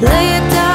Lay it down.